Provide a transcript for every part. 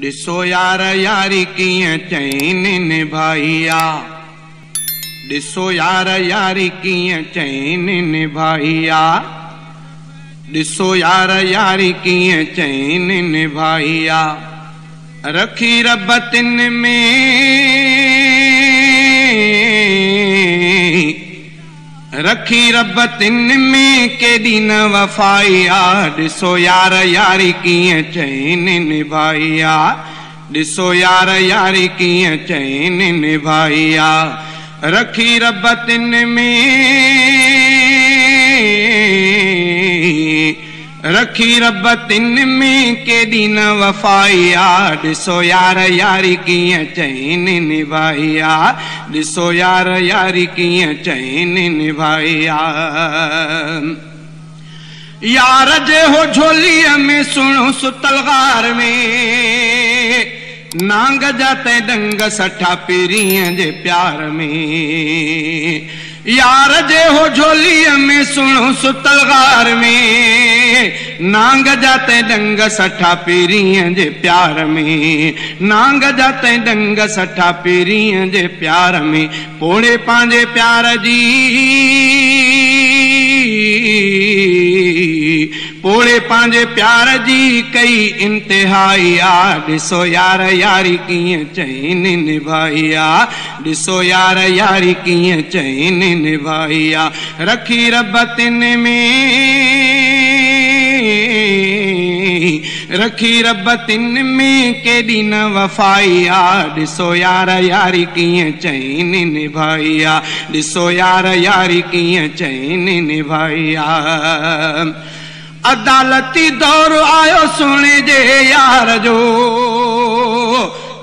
ॾिसो यार यारी कीअं चईनि आहे ॾिसो यार यारी कीअं चईनि आहे ॾिसो यार यारी कीअं चईनि आहे रखी रबतिन में रखी रब तिन में केॾी न वफ़ाई आहे यार यारी कीअं चैन निभाई आहे यार यारी कीअं चैन निभाई रखी रब तिन में रखी रबतिन में केॾी न वफ़ाई आहे ॾिसो यार, यारी कीअं चईनि निभाई आहे ॾिसो यार, यारी कीअं चईनि निभाई आहे यार जे हो झोलीअ में सुणो सुतलगार में, नांग जा ते डंग सठा पीरीअ जे प्यार में। यार जे हो झोलीअ में सुणो सुतलगार में नांग जा ते डंग सठा पीरीअ जे प्यार में। नांग जा ते डंग सठा पीरीअ जे प्यार में। पोड़े पंहिंजे प्यार जी। पोड़े पंहिंजे प्यार जी कई इंतिहाई आहे ॾिसो यार यारी कीअं चईनि निभाई आहे ॾिसो यार यारी कीअं चईनि निभाई आहे रखी रबतिन में। रखी रब तिन में केॾी न वफ़ाई आहे। यार यारी कीअं चैन निभाई आहे। यार यारी कीअं चैन निभाई आहे। अदालती दौर आयो सुने जे यार जो।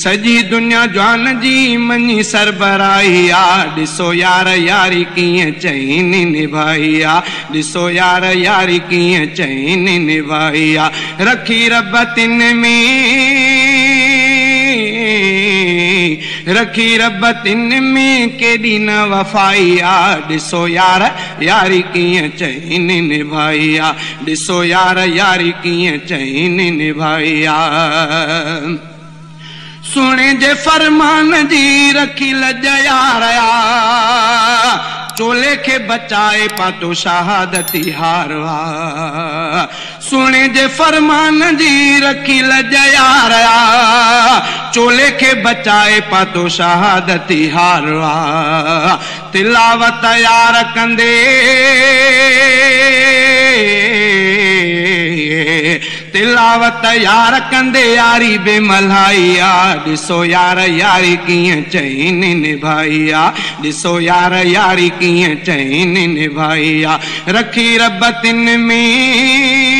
सॼी दुनिया जवान जी मञी सरबराई आहे ॾिसो यार यारी कीअं चईनि निभाई आहे यार यारी कीअं चईनि निभाई आहे रखी रबतिन में, रखी रबतिन में केॾी न वफ़ाई आहे ॾिसो यार यारी कीअं चईनि निभाई आहे यार यारी कीअं चईनि निभाई आहे सुणे जे फरमान जी रखी लज यार चोले खे बचाए पातो शहादती हारवा। सुणे जे फरमान जी रखी लज यार चोले खे बचाए पातो शहादती हारवा। तिलावत यार कंदे। तिलावत यार कंदे यारी बेमल्हाई आहे ॾिसो यार यारी कीअं चईनि निभाई ॾिसो यार यारी कीअं चईनि निभाई रखी रबतिन में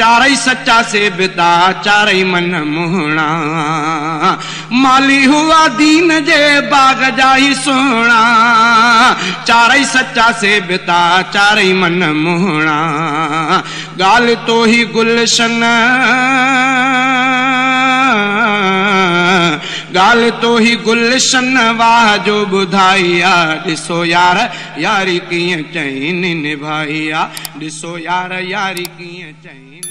चारई सच्चा से बिता चारई मन मुहणा। माली हुआ दीन जे बाग जा ही सोना चारई सच्चा से बिता चारई मन मुहणा। गाल तो ही गुलशन। गाल तो ही गुलशन, वाह जो ॿुधाई आहे ॾिसो यार, यारी कीअं चईं निभाई आहे ॾिसो यार, यारी कीअं चईं